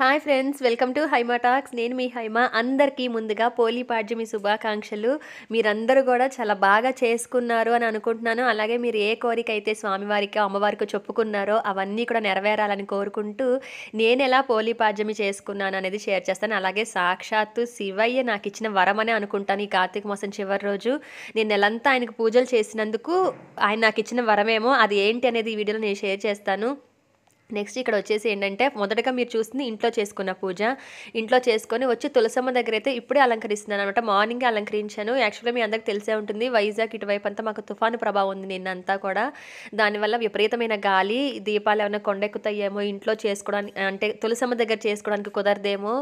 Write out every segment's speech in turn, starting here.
Hi friends welcome to Haima talks. నేను మీ హైమా. అందరికీ ముందుగా పోలీ పాడ్యమి శుభాకాంక్షలు. మీరందరూ కూడా చాలా బాగా చేసుకున్నారు అని అనుకుంటున్నాను. అలాగే మీరు ఏ కోరిక అయితే స్వామివారికి అమ్మవారికి చెప్పుకున్నారో అవన్నీ కూడా నెరవేరాలని కోరుకుంటూ నేను ఎలా పోలీ పాడ్యమి చేసుకున్నాను అనేది షేర్ చేస్తాను. అలాగే సాక్షాత్తు శివయ్య నాకు ఇచ్చిన వరం అనుకుంటాను ఈ కార్తీక మాసం చివరి రోజు. నేను నెలంతా ఆయనకు పూజలు చేసినందుకు ఆయన నాకు ఇచ్చిన వరమేమో. అది ఏంటి అనేది ఈ వీడియోలో నేను షేర్ చేస్తాను. నెక్స్ట్ ఇక్కడ వచ్చేసి ఏంటంటే మొదటగా మీరు చూసింది ఇంట్లో చేసుకున్న పూజ. ఇంట్లో చేసుకొని వచ్చి తులసమ్మ దగ్గర అయితే ఇప్పుడే అలంకరిస్తున్నాను అనమాట మార్నింగ్ అలంకరించాను. యాక్చువల్గా మీ అందరికి తెలిసే ఉంటుంది వైజాగ్ ఇటువైపు అంతా మాకు తుఫాను ప్రభావం ఉంది నిన్నంతా కూడా. దానివల్ల విపరీతమైన గాలి దీపాలు ఏమైనా కొండెక్కుతాయేమో ఇంట్లో చేసుకోవడానికి అంటే తులసమ్మ దగ్గర చేసుకోవడానికి కుదరదేమో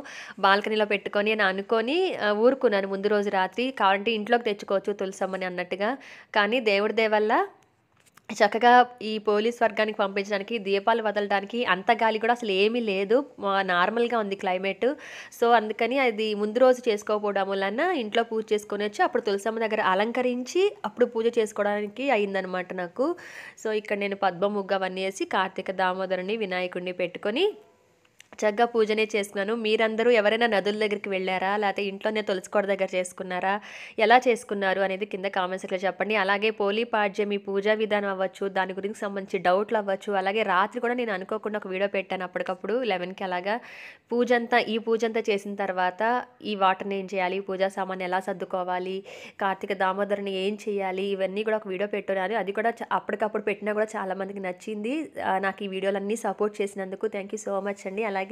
బాల్కనీలో పెట్టుకొని అని అనుకొని ఊరుకున్నాను ముందు రోజు రాత్రి. కావాలంటే ఇంట్లోకి తెచ్చుకోవచ్చు తులసమ్మని అన్నట్టుగా. కానీ దేవుడి దేవల్ల చక్కగా ఈ పోలీస్ వర్గానికి పంపించడానికి దీపాలు వదలడానికి అంత గాలి కూడా అసలు ఏమీ లేదు. నార్మల్గా ఉంది క్లైమేట్. సో అందుకని అది ముందు రోజు చేసుకోకపోవడం వలన ఇంట్లో పూజ చేసుకొని వచ్చి అప్పుడు తులసమ్మ దగ్గర అలంకరించి అప్పుడు పూజ చేసుకోవడానికి అయిందనమాట నాకు. సో ఇక్కడ నేను పద్మ ముగ్గు అవన్నీ వేసి కార్తీక దామోదరుని వినాయకుడిని పెట్టుకొని చక్కగా పూజనే చేసుకున్నాను. మీరందరూ ఎవరైనా నదుల దగ్గరికి వెళ్ళారా? లేకపోతే ఇంట్లోనే తులసికోట దగ్గర చేసుకున్నారా? ఎలా చేసుకున్నారు అనేది కింద కామెంట్స్లో చెప్పండి. అలాగే పోలీ మీ పూజా విధానం అవ్వచ్చు దాని గురించి సంబంధించి డౌట్లు అవ్వచ్చు. అలాగే రాత్రి కూడా నేను అనుకోకుండా ఒక వీడియో పెట్టాను అప్పటికప్పుడు లెవెన్కి అలాగా. పూజ అంతా ఈ పూజ అంతా చేసిన తర్వాత ఈ వాటర్ని ఏం చేయాలి? పూజా సామాన్ ఎలా సర్దుకోవాలి? కార్తీక దామోదరుని ఏం చేయాలి? ఇవన్నీ కూడా ఒక వీడియో పెట్టున్నాను. అది కూడా చ- అప్పటికప్పుడు పెట్టినా కూడా చాలామందికి నచ్చింది. నాకు ఈ వీడియోలన్నీ సపోర్ట్ చేసినందుకు థ్యాంక్ యూ సో మచ్ అండి. అలాగే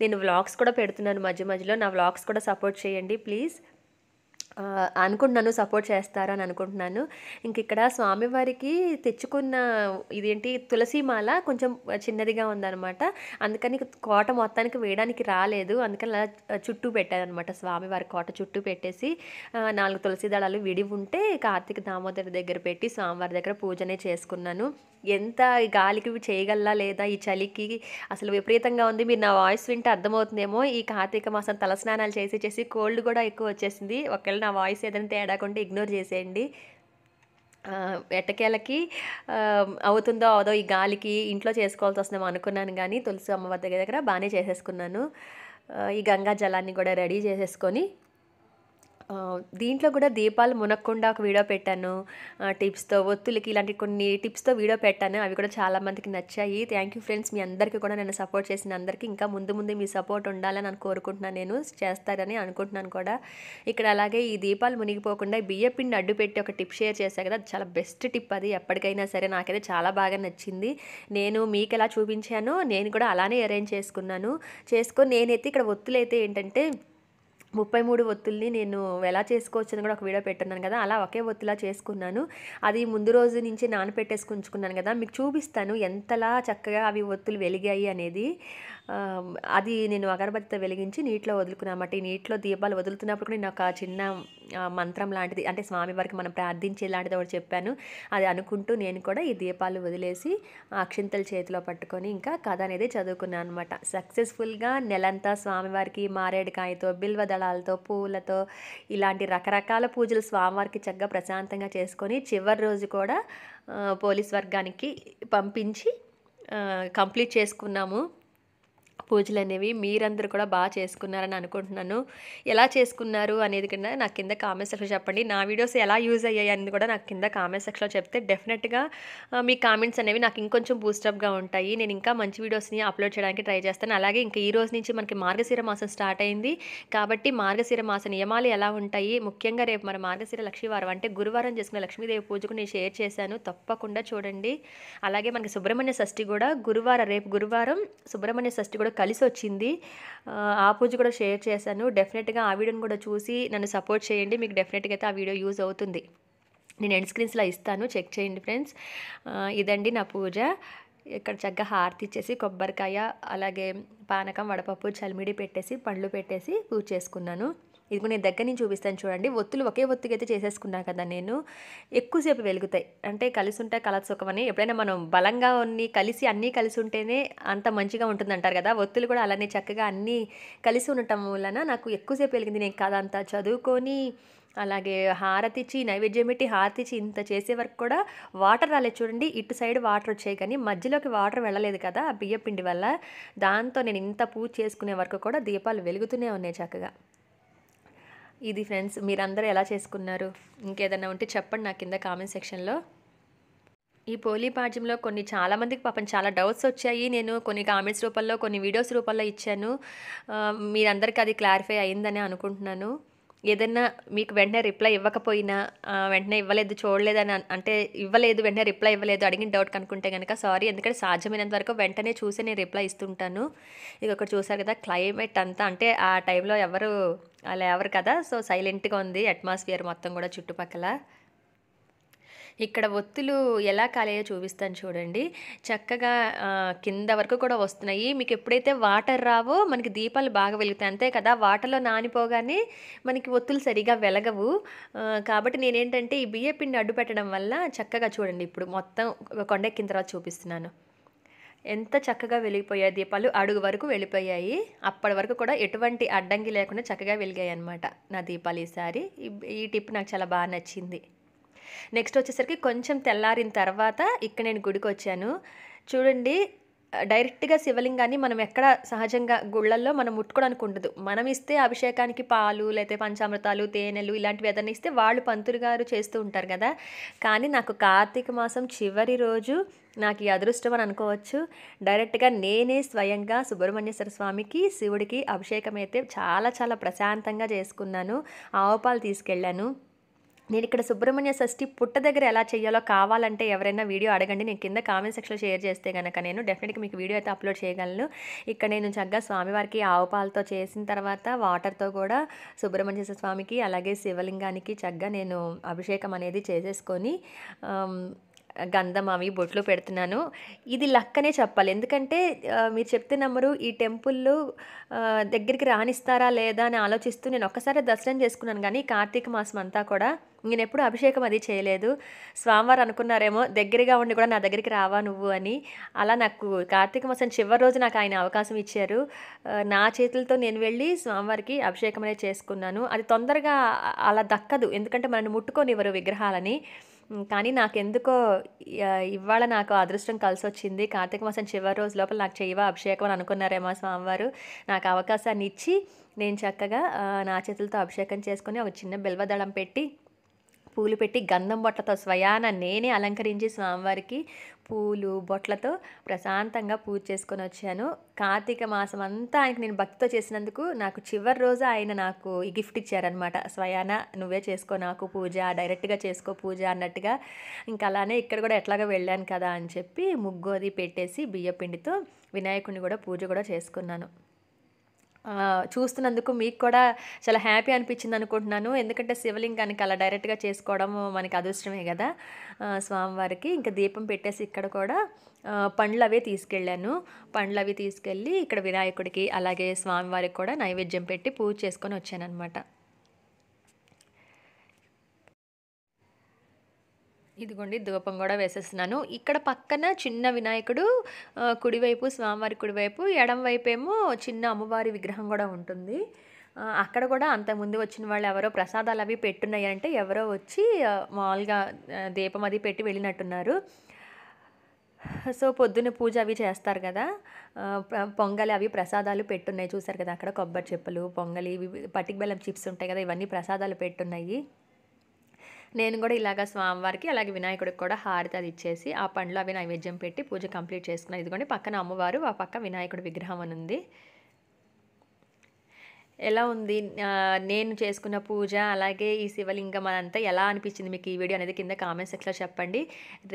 నేను వ్లాగ్స్ కూడా పెడుతున్నాను మధ్య మధ్యలో. నా వ్లాగ్స్ కూడా సపోర్ట్ చేయండి ప్లీజ్. అనుకుంటున్నాను సపోర్ట్ చేస్తారు అని అనుకుంటున్నాను. ఇంక ఇక్కడ స్వామివారికి తెచ్చుకున్న ఇదేంటి తులసి మాల కొంచెం చిన్నదిగా ఉందన్నమాట. అందుకని కోట మొత్తానికి వేయడానికి రాలేదు. అందుకని అలా చుట్టూ పెట్టారనమాట స్వామివారి కోట చుట్టూ పెట్టేసి నాలుగు తులసి దళాలు విడి ఉంటే కార్తీక దామోదరి దగ్గర పెట్టి స్వామివారి దగ్గర పూజనే చేసుకున్నాను. ఎంత ఈ గాలికి చేయగలరా చేయగలలా లేదా ఈ చలికి అసలు విపరీతంగా ఉంది. మీరు నా వాయిస్ వింటే అర్థమవుతుందేమో. ఈ కార్తీక మాసం తలస్నానాలు చేసి చేసి కోల్డ్ కూడా ఎక్కువ వచ్చేసింది. ఒకవేళ నా వాయిస్ ఏదైనా తేడా కొంటే ఇగ్నోర్ చేసేయండి. ఎట్టకేలకి అవుతుందో అవదో ఈ గాలికి ఇంట్లో చేసుకోవాల్సి వస్తుందేమో అనుకున్నాను కానీ తులసి అమ్మవారి దగ్గర దగ్గర బాగానే చేసేసుకున్నాను. ఈ గంగా జలాన్ని కూడా రెడీ చేసేసుకొని దీంట్లో కూడా దీపాలు మునక్కుండా ఒక వీడియో పెట్టాను. టిప్స్తో ఒత్తులకి ఇలాంటి కొన్ని టిప్స్తో వీడియో పెట్టాను. అవి కూడా చాలా మందికి నచ్చాయి. థ్యాంక్ యూ ఫ్రెండ్స్ మీ అందరికీ కూడా నేను సపోర్ట్ చేసిన అందరికీ ఇంకా ముందు ముందు మీ సపోర్ట్ ఉండాలని నేను కోరుకుంటున్నాను. నేను చేస్తారని అనుకుంటున్నాను కూడా. ఇక్కడ అలాగే ఈ దీపాలు మునిగిపోకుండా బియ్య పిండి అడ్డు పెట్టి ఒక టిప్ షేర్ చేశాను కదా. అది చాలా బెస్ట్ టిప్ అది. ఎప్పటికైనా సరే నాకైతే చాలా బాగా నచ్చింది. నేను మీకు ఎలా చూపించానో నేను కూడా అలానే అరేంజ్ చేసుకున్నాను. చేసుకొని నేనైతే ఇక్కడ ఒత్తులు అయితే ఏంటంటే ముప్పై మూడు ఒత్తుల్ని నేను ఎలా చేసుకోవచ్చు అని కూడా ఒక వీడియో పెట్టున్నాను కదా అలా ఒకే ఒత్తులా చేసుకున్నాను. అది ముందు రోజు నుంచి నానపెట్టేసుకుంచుకున్నాను కదా మీకు చూపిస్తాను ఎంతలా చక్కగా అవి ఒత్తులు వెలిగాయి అనేది. అది నేను అగరబత్తితో వెలిగించి నీటిలో వదులుకున్నామాట ఈ నీటిలో దీపాలు వదులుతున్నప్పుడు కూడా నేను ఒక చిన్న మంత్రం లాంటిది అంటే స్వామివారికి మనం ప్రార్థించే లాంటిది ఒకటి చెప్పాను. అది అనుకుంటూ నేను కూడా ఈ దీపాలు వదిలేసి అక్షింతలు చేతిలో పట్టుకొని ఇంకా కథ అనేది చదువుకున్నాను అనమాట సక్సెస్ఫుల్గా నెలంతా స్వామివారికి మారేడుకాయతో బిల్వ దళాలతో పూలతో ఇలాంటి రకరకాల పూజలు స్వామివారికి చక్కగా ప్రశాంతంగా చేసుకొని చివరి రోజు కూడా పోలీస్ వర్గానికి పంపించి కంప్లీట్ చేసుకున్నాము. పూజలు అనేవి మీరందరూ కూడా బాగా చేసుకున్నారని అనుకుంటున్నాను. ఎలా చేసుకున్నారు అనేది కింద నాకు కింద కామెంట్ సెక్షన్లో చెప్పండి. నా వీడియోస్ ఎలా యూజ్ అయ్యాయి అనేది కూడా నాకు కింద కామెంట్ సెక్షన్లో చెప్తే డెఫినెట్గా మీ కామెంట్స్ అనేవి నాకు ఇంకొంచెం బూస్టప్గా ఉంటాయి. నేను ఇంకా మంచి వీడియోస్ని అప్లోడ్ చేయడానికి ట్రై చేస్తాను. అలాగే ఇంకా ఈ రోజు నుంచి మనకి మార్గశిర మాసం స్టార్ట్ అయింది. కాబట్టి మార్గశిర మాస నియమాలు ఎలా ఉంటాయి? ముఖ్యంగా రేపు మన మార్గశిర లక్ష్మీవారం అంటే గురువారం చేసుకున్న లక్ష్మీదేవి పూజకు నేను షేర్ చేశాను. తప్పకుండా చూడండి. అలాగే మనకి సుబ్రహ్మణ్య షష్ఠి కూడా గురువారం రేపు గురువారం సుబ్రహ్మణ్య షష్ఠి కూడా కలిసి వచ్చింది ఆ, పూజ కూడా షేర్ చేశాను. డెఫినెట్గా ఆ వీడియోని కూడా చూసి నన్ను సపోర్ట్ చేయండి. మీకు డెఫినెట్గా అయితే ఆ వీడియో యూజ్ అవుతుంది. నేను ఎండ్ స్క్రీన్స్లో ఇస్తాను. చెక్ చేయండి ఫ్రెండ్స్. ఇదండి నా పూజ. ఇక్కడ చక్కగా హారతి ఇచ్చేసి కొబ్బరికాయ అలాగే పానకం వడపప్పు చలిమిడి పెట్టేసి పండ్లు పెట్టేసి పూజ చేసుకున్నాను. ఇది నేను దగ్గర నుంచి చూపిస్తాను చూడండి. ఒత్తులు ఒకే ఒత్తుకి అయితే చేసేసుకున్నా కదా నేను. ఎక్కువసేపు వెలుగుతాయి. అంటే కలిసి ఉంటే కలసుఖమని ఎప్పుడైనా మనం బలంగా ఉన్ని కలిసి అన్నీ కలిసి ఉంటేనే అంత మంచిగా ఉంటుంది అంటారు కదా. ఒత్తులు కూడా అలానే చక్కగా అన్నీ కలిసి ఉండటం వలన నాకు ఎక్కువసేపు వెలిగింది. నేను కథ అంతా చదువుకొని అలాగే హారతిచ్చి నైవేద్యం పెట్టి హారతిచ్చి ఇంత చేసే వరకు కూడా వాటర్ రాలేదు చూడండి. ఇటు సైడ్ వాటర్ వచ్చాయి కానీ మధ్యలోకి వాటర్ వెళ్ళలేదు కదా ఆ బియ్య పిండి వల్ల. దాంతో నేను ఇంత పూజ చేసుకునే వరకు కూడా దీపాలు వెలుగుతూనే ఉన్నాయి చక్కగా. ఇది ఫ్రెండ్స్ మీరందరూ ఎలా చేసుకున్నారు? ఇంకేదైనా ఉంటే చెప్పండి నా కింద కామెంట్ సెక్షన్లో. ఈ పోలీ పాఠ్యంలో కొన్ని చాలామందికి పాపం చాలా డౌట్స్ వచ్చాయి. నేను కొన్ని కామెంట్స్ రూపంలో కొన్ని వీడియోస్ రూపంలో ఇచ్చాను. మీరందరికీ అది క్లారిఫై అయిందని అనుకుంటున్నాను. ఏదైనా మీకు వెంటనే రిప్లై ఇవ్వకపోయినా వెంటనే ఇవ్వలేదు చూడలేదని అని అంటే ఇవ్వలేదు వెంటనే రిప్లై ఇవ్వలేదు అడిగిన డౌట్ కనుక్కుంటే కనుక సారీ ఎందుకంటే సాధ్యమైనంత వరకు వెంటనే చూసి నేను రిప్లై ఇస్తుంటాను. ఇది ఒకటి చూసారు కదా క్లైమేట్ అంతా అంటే ఆ టైంలో ఎవరు అలా ఎవరు కదా సో సైలెంట్గా ఉంది అట్మాస్ఫియర్ మొత్తం కూడా చుట్టుపక్కల. ఇక్కడ ఒత్తులు ఎలా కాలేయో చూపిస్తాను చూడండి. చక్కగా కింద వరకు కూడా వస్తున్నాయి. మీకు ఎప్పుడైతే వాటర్ రావో మనకి దీపాలు బాగా వెలుగుతాయి. అంతే కదా? వాటర్లో నానిపోగానే మనకి ఒత్తులు సరిగా వెలగవు. కాబట్టి నేనేంటంటే ఈ బియ్య పిండి అడ్డు పెట్టడం వల్ల చక్కగా చూడండి ఇప్పుడు మొత్తం కొండెక్కిన తర్వాత చూపిస్తున్నాను. ఎంత చక్కగా వెలిగిపోయాయి దీపాలు. అడుగు వరకు వెళ్ళిపోయాయి. అప్పటి వరకు కూడా ఎటువంటి అడ్డంకి లేకుండా చక్కగా వెలిగాయి అనమాట నా దీపాలు ఈసారి. ఈ టిప్ నాకు చాలా బాగా నచ్చింది. నెక్స్ట్ వచ్చేసరికి కొంచెం తెల్లారిన తర్వాత ఇక్కడ నేను గుడికి వచ్చాను చూడండి డైరెక్ట్గా శివలింగాన్ని మనం ఎక్కడ సహజంగా గుళ్ళల్లో మనం ముట్టుకోవడానికి ఉండదు. మనం ఇస్తే అభిషేకానికి పాలు లేకపోతే పంచామృతాలు తేనెలు ఇలాంటివి ఏదైనా ఇస్తే వాళ్ళు పంతులు గారు చేస్తూ ఉంటారు కదా. కానీ నాకు కార్తీక మాసం చివరి రోజు నాకు ఈ అదృష్టం అని అనుకోవచ్చు. డైరెక్ట్గా నేనే స్వయంగా సుబ్రహ్మణ్యేశ్వర స్వామికి శివుడికి అభిషేకం అయితే చాలా చాలా ప్రశాంతంగా చేసుకున్నాను. ఆవపాలు తీసుకెళ్ళాను. నేను ఇక్కడ సుబ్రహ్మణ్య షష్ఠి పుట్ట దగ్గర ఎలా చేయాలో కావాలంటే ఎవరైనా వీడియో అడగండి. నేను కింద కామెంట్ సెక్షన్లో షేర్ చేస్తే కనుక నేను డెఫినెట్గా మీకు వీడియో అయితే అప్లోడ్ చేయగలను. ఇక్కడ నేను చక్కగా స్వామివారికి ఆవుపాలతో చేసిన తర్వాత వాటర్తో కూడా సుబ్రహ్మణ్య స్వామికి అలాగే శివలింగానికి చక్కగా నేను అభిషేకం అనేది చేసేసుకొని గంధం అవి బొట్లు పెడుతున్నాను. ఇది లక్కనే చెప్పాలి. ఎందుకంటే మీరు చెప్తే నమ్మరు ఈ టెంపుల్ దగ్గరికి రాణిస్తారా లేదా అని ఆలోచిస్తూ నేను ఒక్కసారి దర్శనం చేసుకున్నాను. కానీ కార్తీక మాసం అంతా కూడా నేను ఎప్పుడు అభిషేకం అది చేయలేదు. స్వామివారు అనుకున్నారేమో దగ్గరగా ఉండి కూడా నా దగ్గరికి రావా నువ్వు అని. అలా నాకు కార్తీక మాసం చివరి రోజు నాకు ఆయన అవకాశం ఇచ్చారు. నా చేతులతో నేను వెళ్ళి స్వామివారికి అభిషేకం అనేది చేసుకున్నాను. అది తొందరగా అలా దక్కదు. ఎందుకంటే మనల్ని ముట్టుకోనివ్వరు విగ్రహాలని. కానీ నాకెందుకో ఇవాళ నాకు అదృష్టం కలిసి వచ్చింది కార్తీక మాసం చివరి రోజు లోపల నాకు చేయవా అభిషేకం అని అనుకున్నారేమో స్వామివారు. నాకు అవకాశాన్ని ఇచ్చి నేను చక్కగా నా చేతులతో అభిషేకం చేసుకొని ఒక చిన్న బిల్వదళం పెట్టి పూలు పెట్టి గంధం బొట్లతో స్వయాన నేనే అలంకరించి స్వామివారికి పూలు బొట్లతో ప్రశాంతంగా పూజ చేసుకొని వచ్చాను. కార్తీక మాసం అంతా ఆయనకు నేను భక్తితో చేసినందుకు నాకు చివరి రోజు ఆయన నాకు ఈ గిఫ్ట్ ఇచ్చారనమాట స్వయాన నువ్వే చేసుకో నాకు పూజ డైరెక్ట్గా చేసుకో పూజ అన్నట్టుగా. ఇంకా అలానే ఇక్కడ కూడా ఎట్లాగో వెళ్ళాను కదా అని చెప్పి ముగ్గు అది పెట్టేసి బియ్యపిండితో వినాయకుడిని కూడా పూజ కూడా చేసుకున్నాను. చూస్తున్నందుకు మీకు కూడా చాలా హ్యాపీ అనిపించింది అనుకుంటున్నాను. ఎందుకంటే శివలింగానికి అలా డైరెక్ట్గా చేసుకోవడం మనకి అదృష్టమే కదా. స్వామివారికి ఇంకా దీపం పెట్టేసి ఇక్కడ కూడా పండ్లు అవే తీసుకెళ్ళాను. పండ్లు అవి తీసుకెళ్ళి ఇక్కడ వినాయకుడికి అలాగే స్వామివారికి కూడా నైవేద్యం పెట్టి పూజ చేసుకొని వచ్చానమాట ఇదిగోండి ధూపం కూడా వేసేస్తున్నాను. ఇక్కడ పక్కన చిన్న వినాయకుడు కుడివైపు స్వామివారి కుడివైపు ఎడం వైపు ఏమో చిన్న అమ్మవారి విగ్రహం కూడా ఉంటుంది. అక్కడ కూడా అంతకుముందు వచ్చిన వాళ్ళు ఎవరో ప్రసాదాలు అవి పెట్టున్నాయి అంటే ఎవరో వచ్చి మామూలుగా దీపం అది పెట్టి వెళ్ళినట్టున్నారు. సో పొద్దున్న పూజ అవి చేస్తారు కదా. పొంగలి అవి ప్రసాదాలు పెట్టున్నాయి. చూసారు కదా అక్కడ కొబ్బరి చెప్పులు పొంగలి ఇవి పటిక బెల్లం చిప్స్ ఉంటాయి కదా ఇవన్నీ ప్రసాదాలు పెట్టున్నాయి. నేను కూడా ఇలాగ స్వామివారికి అలాగే వినాయకుడికి కూడా హారతి అది ఇచ్చేసి ఆ పండ్లు అవి నైవేద్యం పెట్టి పూజ కంప్లీట్ చేసుకున్నాను. ఇదిగోండి పక్కన అమ్మవారు ఆ పక్క వినాయకుడి విగ్రహం అని ఉంది. ఎలా ఉంది? నేను చేసుకున్న పూజ అలాగే ఈ శివలింగం అదంతా ఎలా అనిపించింది మీకు ఈ వీడియో అనేది కింద కామెంట్ సెక్షన్లో చెప్పండి.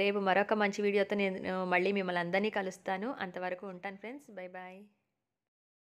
రేపు మరొక మంచి వీడియోతో నేను మళ్ళీ మిమ్మల్ని అందరినీ కలుస్తాను. అంతవరకు ఉంటాను ఫ్రెండ్స్. Bye bye.